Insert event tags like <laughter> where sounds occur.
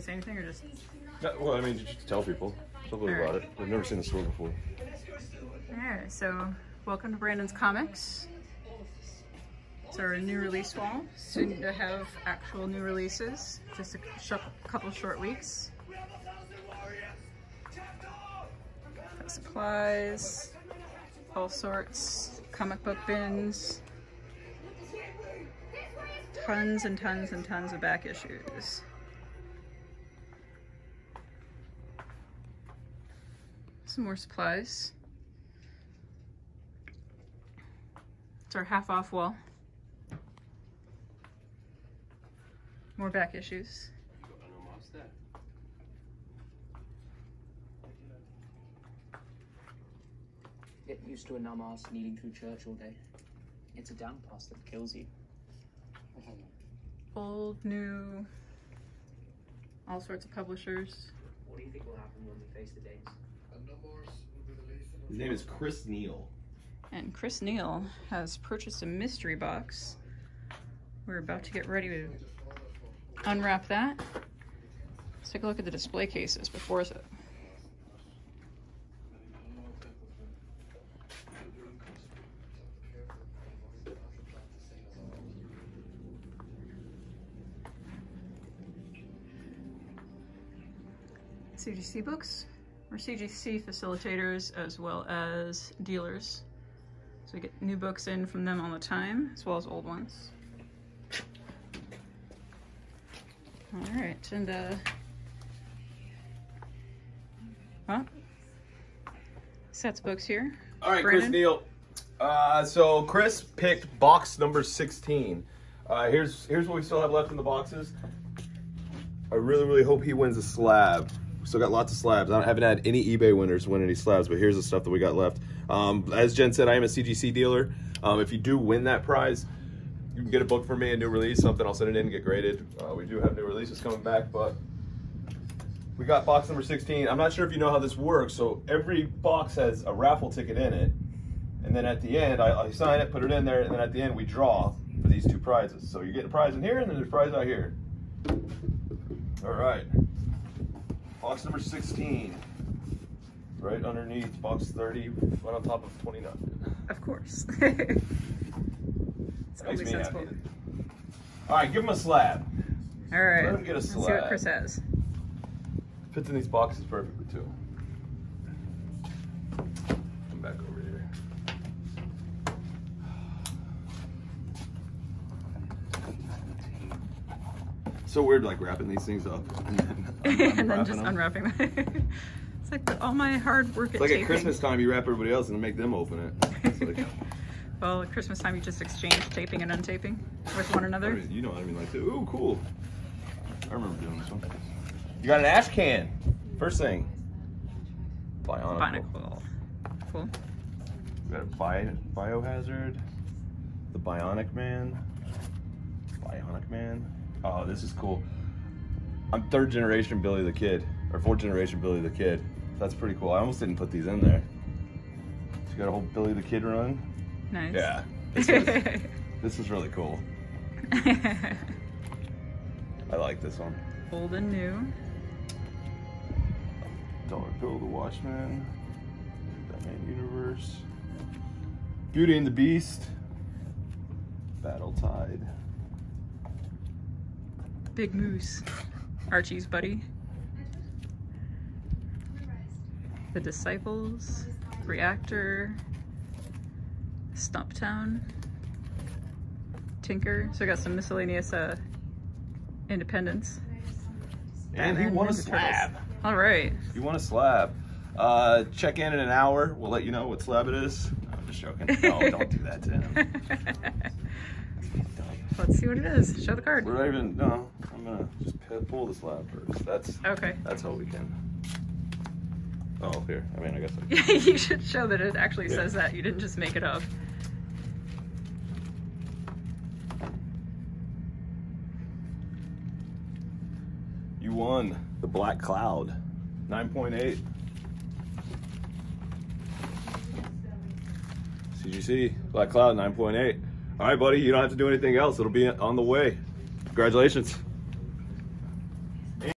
Say anything or just? Well, I mean, just tell people. Tell people All about it. I've never seen the store before. Alright, so welcome to Brandon's Comics. It's our new release wall. Soon to have actual new releases. Just a couple short weeks. Got supplies, all sorts, comic book bins, tons and tons and tons of back issues. Some more supplies. It's our half off wall. More back issues. Get used to a numb ass needing through church all day. It's a damn pass that kills you. Old, new, all sorts of publishers. What do you think will happen when we face the Danes? His name is Chris Neal. And Chris Neal has purchased a mystery box. We're about to get ready to unwrap that. Let's take a look at the display cases before the CGC books. We're CGC facilitators as well as dealers. So we get new books in from them all the time, as well as old ones. All right, and uh, well, sets books here. All right, Chris Brandon? Neal. Uh, so Chris picked box number 16. Uh, here's here's what we still have left in the boxes. I really, really hope he wins a slab. Still got lots of slabs. I haven't had any eBay winners win any slabs, but here's the stuff that we got left. Um, as Jen said, I am a CGC dealer. Um, if you do win that prize, you can get a book from me, a new release, something. I'll send it in and get graded. Uh, we do have new releases coming back, but we got box number 16. I'm not sure if you know how this works. So every box has a raffle ticket in it. And then at the end, I, I sign it, put it in there, and then at the end, we draw for these two prizes. So you get a prize in here, and then there's a prize out here. All right. Box number 16. Right underneath box 30, right on top of 29. Of course. <laughs> it's Makes me sensible. happy. All right, give him a slab. All right, Let him get a let's see what. Chris has. Fits in these boxes perfectly too. Come back over here. So weird, like wrapping these things up <laughs> and then, and then just unwrapping them. unwrapping <laughs> them. it's like but all my hard work It's at like at. Christmas time, you wrap everybody else and make them open it. Like, <laughs> oh. Well, at Christmas time, you just exchange taping and untaping with one I another. mean, you know what I mean, like, ooh, cool. I remember doing this one. You got an ash can. First thing. Bionicle. Bionicle. Cool. We got a bi- biohazard, the Bionic Man, Bionic Man. Oh, this is cool. I'm third generation Billy the Kid, or fourth generation Billy the Kid. That's pretty cool. I almost didn't put these in there. So you got a whole Billy the Kid run. Nice. Yeah, this is, <laughs> this is really cool. I like this one. Old and new. Dollar Bill the Watchman, Batman Universe, Beauty and the Beast, Battle Tide. Big Moose. Archie's buddy. The Disciples. Reactor. Stumptown. Tinker. So we got some miscellaneous uh, independence. And he won a slab. All right. You want a slab. Uh, check in in an hour. We'll let you know what slab it is. No, I'm just joking. No, don't do that to him. <laughs> Let's see what it is. Show the card. We're not even, no, I'm gonna just pull this slab first. That's, Okay. that's how we can. Oh, here. I mean, I guess I <laughs> you should show that it actually Yeah. says that. You didn't just make it up. You won the Black Cloud. 9.8. CGC, Black Cloud 9.8. All right, buddy, you don't have to do anything else. It'll be on the way. Congratulations.